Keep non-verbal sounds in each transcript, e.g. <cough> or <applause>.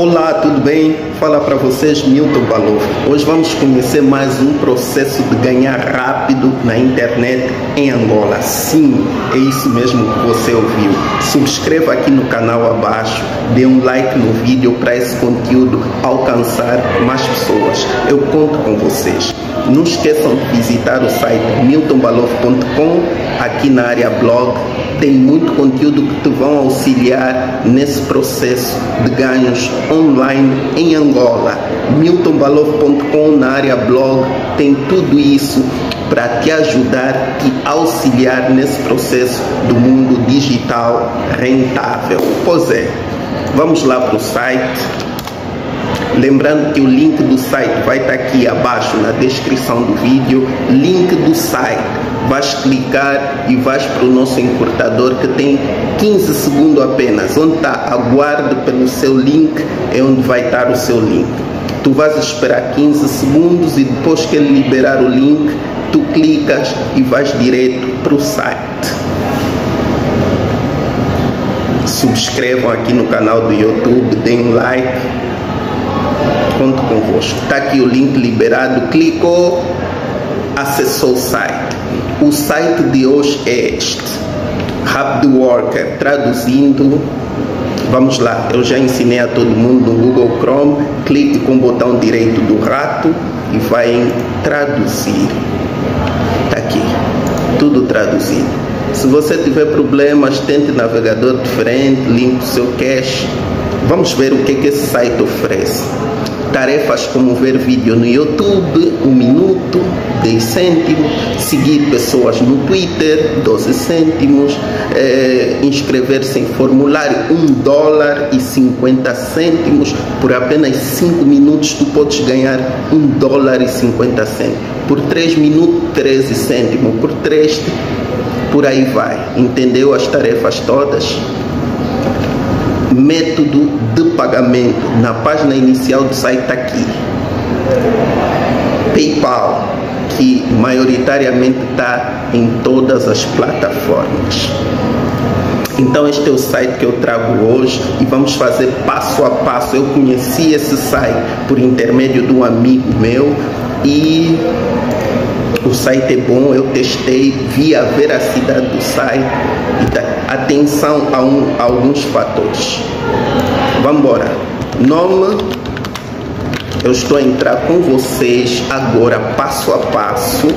Olá, tudo bem? Fala para vocês Milton Balov. Hoje vamos conhecer mais um processo de ganhar rápido na internet em Angola. Sim, é isso mesmo que você ouviu. Subscreva aqui no canal abaixo, dê um like no vídeo para esse conteúdo alcançar mais pessoas. Eu conto com vocês. Não esqueçam de visitar o site miltonbalov.com aqui na área blog tem muito conteúdo que te vão auxiliar nesse processo de ganhos online em Angola. miltonbalov.com na área blog tem tudo isso para te ajudar, te auxiliar nesse processo do mundo digital rentável. Pois é, vamos lá para o site. Lembrando que o link do site vai estar aqui abaixo na descrição do vídeo. Link do site vais clicar e vais para o nosso encurtador que tem 15 segundos apenas. Onde está aguarde pelo seu link é onde vai estar o seu link. Tu vais esperar 15 segundos e depois que ele liberar o link, tu clicas e vais direto para o site. Subscrevam aqui no canal do YouTube, deem um like. Conto convosco. Está aqui o link liberado. Clicou, acessou o site. O site de hoje é este. Rápido Worker, traduzindo. Vamos lá, eu já ensinei a todo mundo no Google Chrome. Clique com o botão direito do rato e vai em traduzir. Está aqui, tudo traduzido. Se você tiver problemas, tente navegador diferente, limpe o seu cache. Vamos ver o que, que esse site oferece tarefas como ver vídeo no YouTube, um minuto, 10 cêntimos, seguir pessoas no Twitter, 12 cêntimos, eh, inscrever-se em formulário, 1 dólar e 50 cêntimos, por apenas 5 minutos tu podes ganhar 1 dólar e 50 cêntimos, por 3 minutos 13 cêntimos, por 3 por aí vai, entendeu as tarefas todas? Método de pagamento. Na página inicial do site está aqui. PayPal, que maioritariamente está em todas as plataformas. Então este é o site que eu trago hoje e vamos fazer passo a passo. Eu conheci esse site por intermédio de um amigo meu e o site é bom, eu testei, vi a veracidade do site atenção a, um, a alguns fatores. Vamos embora. Nome, eu estou a entrar com vocês agora passo a passo.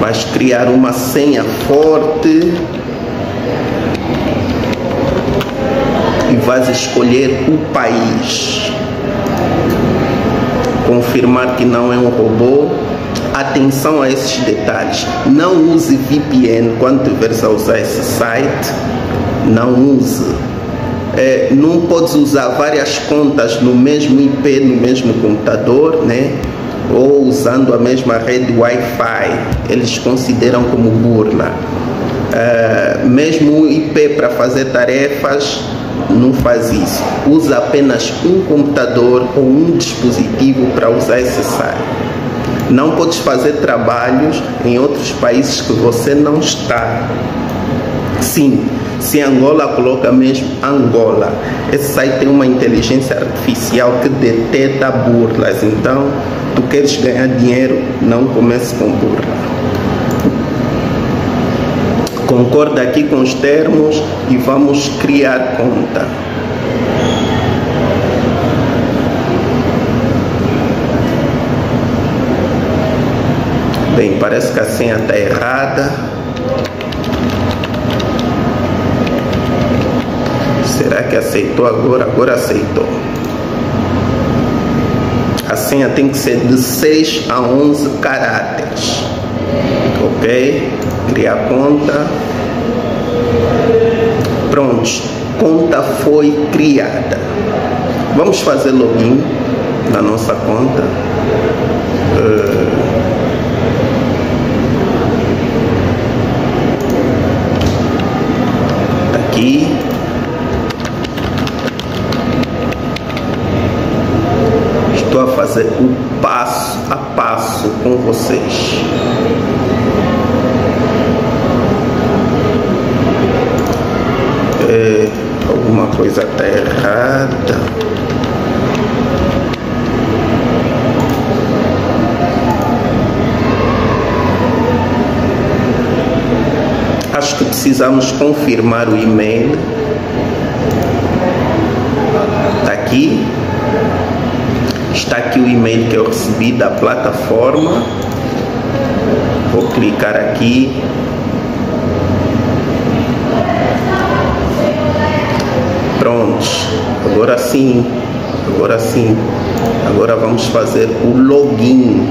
Vais criar uma senha forte e vais escolher o país. Confirmar que não é um robô. Atenção a esses detalhes. Não use VPN quando estiveres a usar esse site. Não use. É, não podes usar várias contas no mesmo IP, no mesmo computador, né? ou usando a mesma rede Wi-Fi, eles consideram como burla. Uh, mesmo IP para fazer tarefas não faz isso. Usa apenas um computador ou um dispositivo para usar esse site. Não podes fazer trabalhos em outros países que você não está. Sim, se Angola coloca mesmo Angola. Esse site tem uma inteligência artificial que detecta burlas. Então, tu queres ganhar dinheiro, não comece com burla concorda aqui com os termos e vamos criar conta. Bem, parece que a senha está errada. Será que aceitou agora? Agora aceitou. A senha tem que ser de 6 a 11 caracteres. Ok? Criar conta. Pronto, conta foi criada. Vamos fazer login na nossa conta. Uh, aqui. Estou a fazer o passo a passo com vocês. É, alguma coisa está errada. Acho que precisamos confirmar o e-mail. Está aqui. Está aqui o e-mail que eu recebi da plataforma. Vou clicar aqui. Prontos. Agora sim. Agora sim. Agora vamos fazer o login.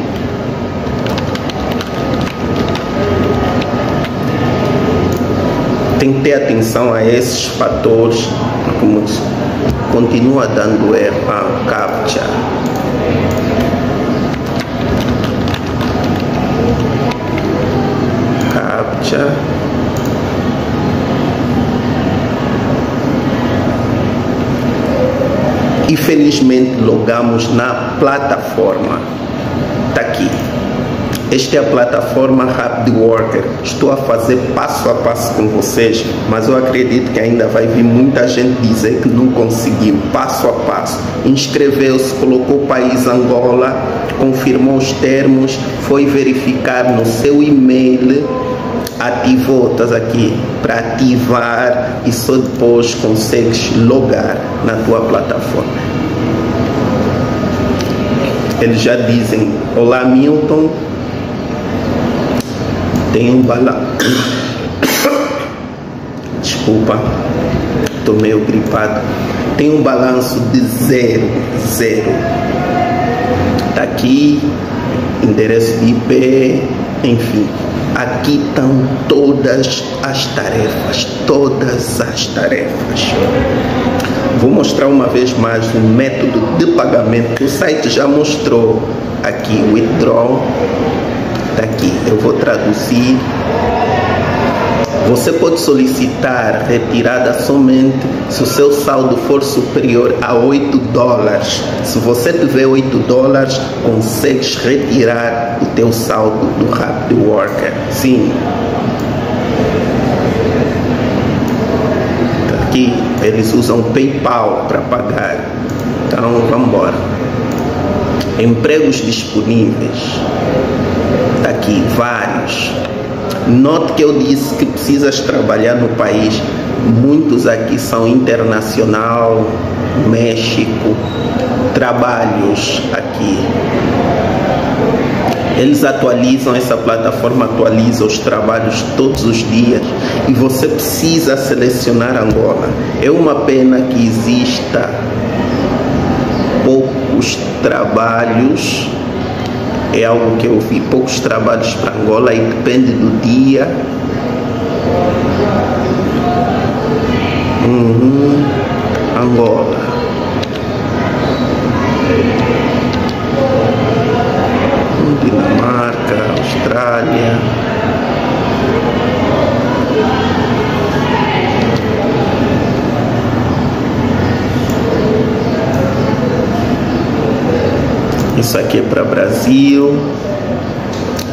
Tem que ter atenção a esses fatores, como continua dando erro a captcha. Captcha. E felizmente logamos na plataforma. Está aqui. Esta é a plataforma Rapid Worker. Estou a fazer passo a passo com vocês, mas eu acredito que ainda vai vir muita gente dizer que não conseguiu. Passo a passo. Inscreveu-se, colocou o país Angola, confirmou os termos, foi verificar no seu e-mail ativou, estás aqui para ativar e só depois consegues logar na tua plataforma. Eles já dizem, olá Milton, tem um balanço. <coughs> Desculpa, estou meio gripado. Tem um balanço de zero, zero. Está aqui, endereço de IP, enfim. Aqui estão todas as tarefas, todas as tarefas. Vou mostrar uma vez mais o método de pagamento. O site já mostrou aqui o withdraw. Está aqui, eu vou traduzir. Você pode solicitar retirada somente se o seu saldo for superior a 8 dólares. Se você tiver 8 dólares, consegues retirar o teu saldo do Rapid Worker. Sim. Aqui eles usam PayPal para pagar. Então vamos embora. Empregos disponíveis. Está aqui vários. Note que eu disse que precisas trabalhar no país. Muitos aqui são internacional, México, trabalhos aqui. Eles atualizam, essa plataforma atualiza os trabalhos todos os dias e você precisa selecionar Angola. É uma pena que exista poucos trabalhos é algo que eu vi poucos trabalhos para Angola e depende do dia. Uhum. Angola. Dinamarca, Austrália. Isso aqui é para Brasil.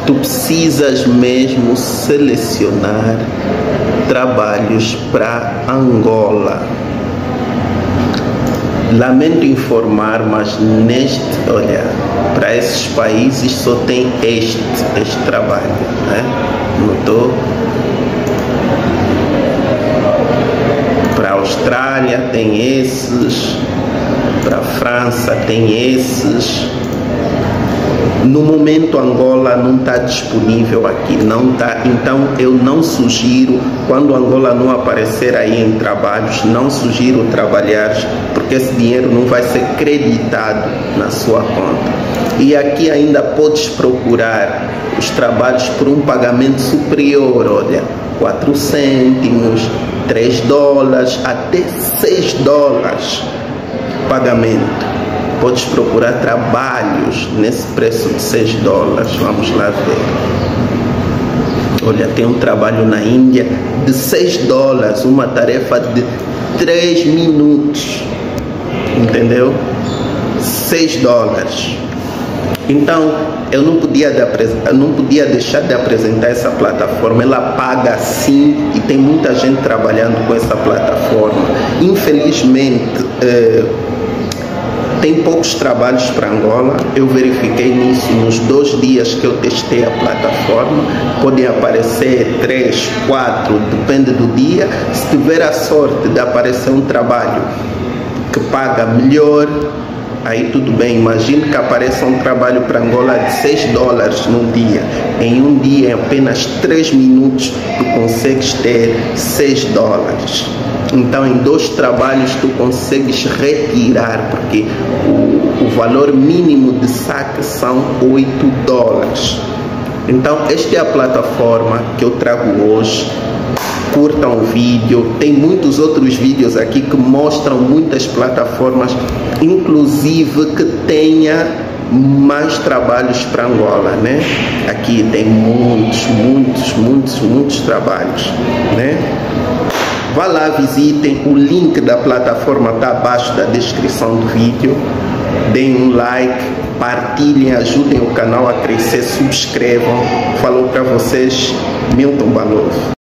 Tu precisas mesmo selecionar trabalhos para Angola. Lamento informar, mas neste, olha, para esses países só tem este, este trabalho, né? Notou? Para a Austrália tem esses, para a França tem esses no momento, Angola não está disponível aqui, não está. Então, eu não sugiro, quando Angola não aparecer aí em trabalhos, não sugiro trabalhar, porque esse dinheiro não vai ser creditado na sua conta. E aqui ainda podes procurar os trabalhos por um pagamento superior, olha, 4 cêntimos, 3 dólares, até 6 dólares pagamento podes procurar trabalhos nesse preço de 6 dólares. Vamos lá ver. Olha, tem um trabalho na Índia de 6 dólares, uma tarefa de 3 minutos. Entendeu? 6 dólares. Então, eu não podia, de, não podia deixar de apresentar essa plataforma. Ela paga sim e tem muita gente trabalhando com essa plataforma. Infelizmente, eh, tem poucos trabalhos para Angola. Eu verifiquei nisso nos dois dias que eu testei a plataforma. Podem aparecer três, quatro, depende do dia. Se tiver a sorte de aparecer um trabalho que paga melhor, aí tudo bem. Imagine que apareça um trabalho para Angola de 6 dólares num dia. Em um dia, em apenas 3 minutos, tu consegues ter 6 dólares. Então, em dois trabalhos, tu consegues retirar, porque o, o valor mínimo de saque são 8 dólares. Então, esta é a plataforma que eu trago hoje curtam o vídeo. Tem muitos outros vídeos aqui que mostram muitas plataformas, inclusive que tenha mais trabalhos para Angola, né? Aqui tem muitos, muitos, muitos, muitos trabalhos, né? Vá lá, visitem, o link da plataforma está abaixo da descrição do vídeo. Deem um like, partilhem, ajudem o canal a crescer, subscrevam. Falou para vocês, Milton Balovo.